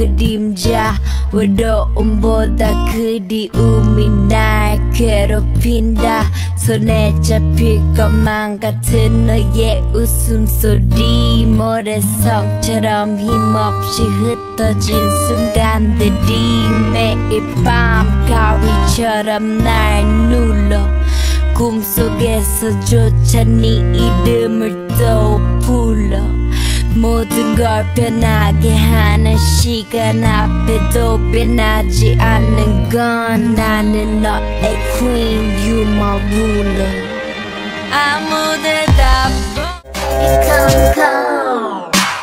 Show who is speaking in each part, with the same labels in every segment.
Speaker 1: 그림자 외로움보다 그리움이 날 괴롭힌다 손에 잡힐 것만 같은 너의 웃음소리 모래성처럼 힘없이 흩어진 순간들이 매일 밤 가위처럼 날 눌러 꿈속에서조차 네 이름을 또 불러 모든 걸 변하게 하는 시간 앞에도 변하지 않는 건 나는 너의 queen you my ruler. 아무 대답
Speaker 2: come come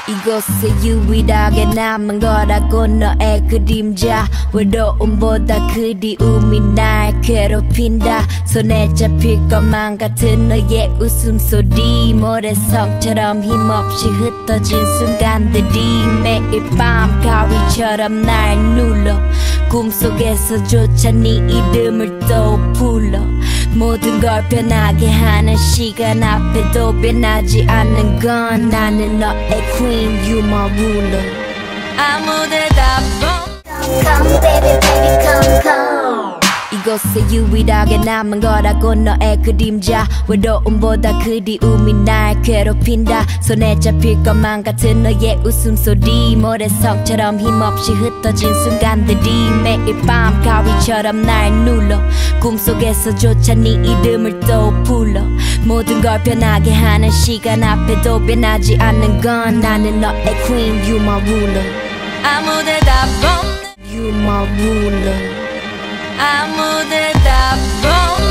Speaker 1: 이곳에 유일하게 남은 거라고 너의 그림자. 외로움보다 그리움이 날 괴롭힌다. 손에 잡힐 것만 같은 너의 웃음소리. 모래성처럼 힘없이 흩어진 순간들이 매일 밤 가위처럼 날 눌러. 꿈속에서조차 네 이름을 또 불러 모든 걸 변하게 하는 시간 앞에도 변하지 않는 건 나는 너의 queen you my ruler 아무 대답 없
Speaker 2: come baby baby come come
Speaker 1: 이 곳에 유일하게 남은 거라고 너의 그림자 외로움보다 그리움이 날 괴롭힌다 손에 잡힐 것만 같은 너의 웃음소리 모래성처럼 힘없이 흩어진 순간들이 매일 밤 가위처럼 날 눌러 꿈속에서조차 네 이름을 또 불러 모든 걸 변하게 하는 시간 앞에도 변하지 않는 건 나는 너의 queen you my ruler. 아무 대답 없는 you my ruler 아무 대답 없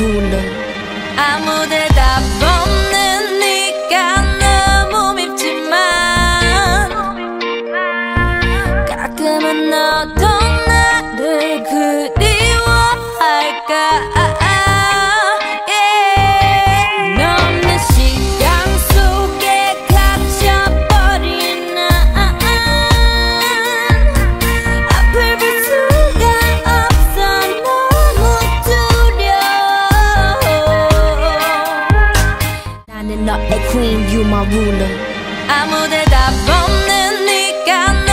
Speaker 1: buồn đời. Ruler 아무 대답 없는 네가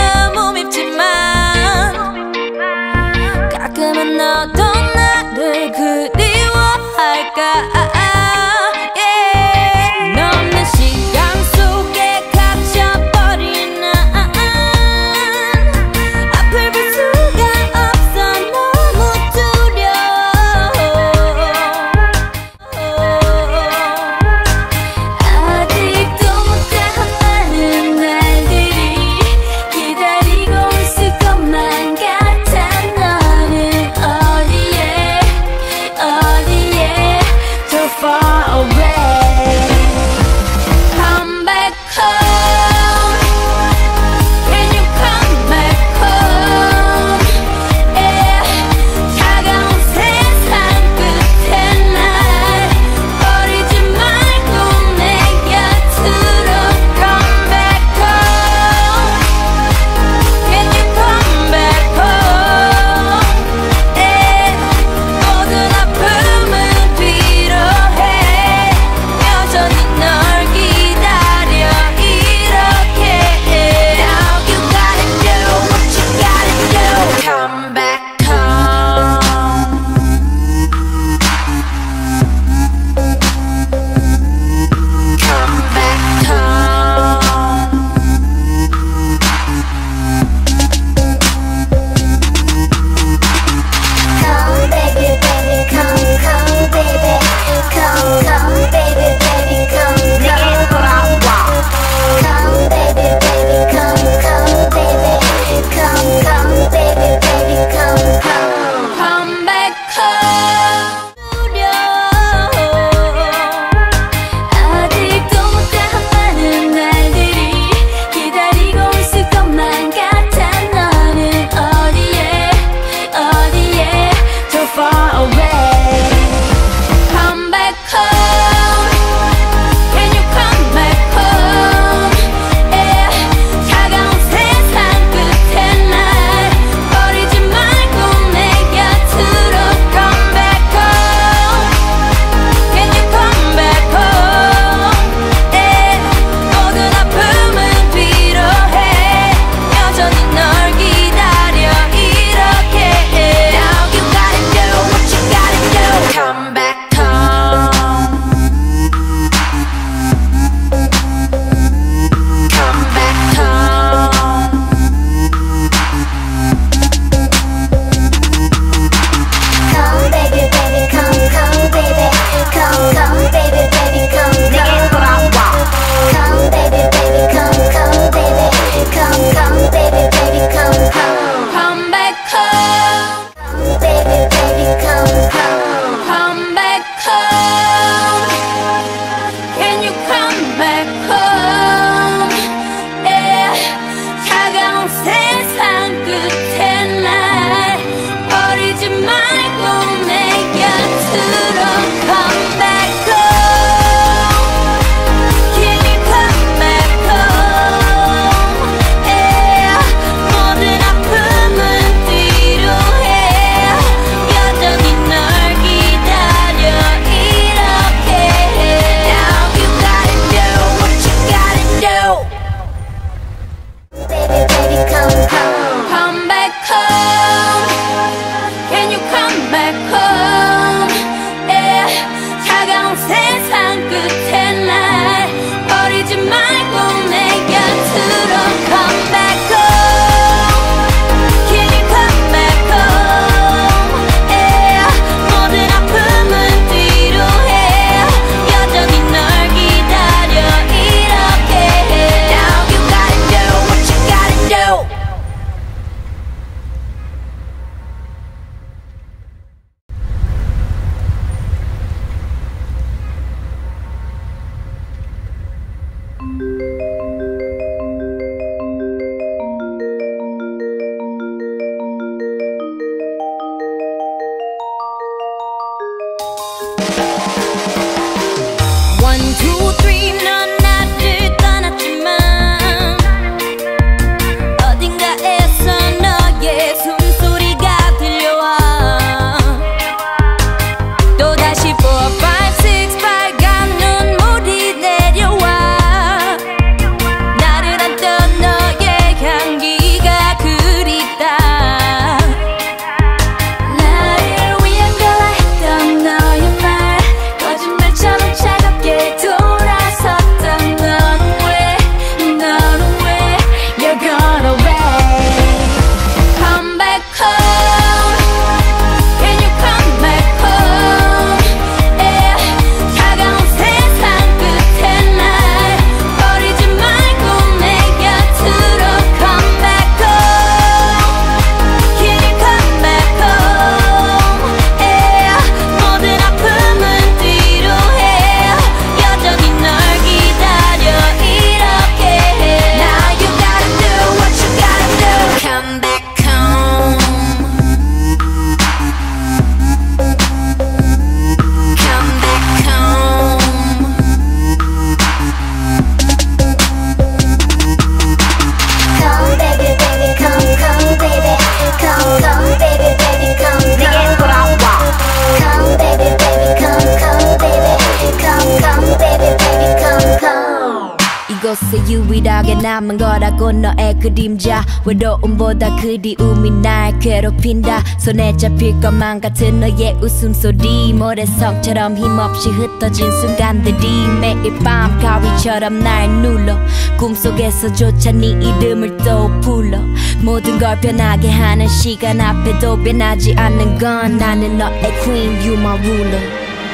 Speaker 1: 이곳에 유일하게 남은 거라고 너의 그림자. 외로움보다 그리움이 날 괴롭힌다. 손에 잡힐 것만 같은 너의 웃음소리. 모래성처럼 힘없이 흩어진 순간들이 매일 밤 가위처럼 날 눌러. 꿈속에서조차 네 이름을 또 불러. 모든 걸 변하게 하는 시간 앞에도 변하지 않는 건 나는 너의 queen. You my ruler.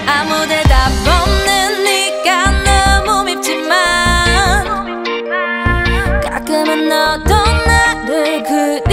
Speaker 1: 아무 대답 없는 네가 could